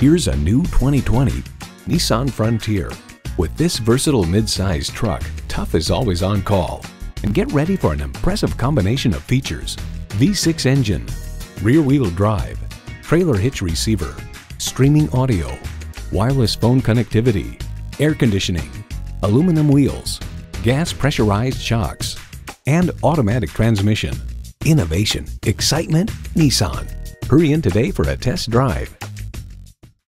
Here's a new 2020 Nissan Frontier. With this versatile midsize truck, tough is always on call. And get ready for an impressive combination of features. V6 engine, rear-wheel drive, trailer hitch receiver, streaming audio, wireless phone connectivity, air conditioning, aluminum wheels, gas pressurized shocks, and automatic transmission. Innovation, excitement, Nissan. Hurry in today for a test drive.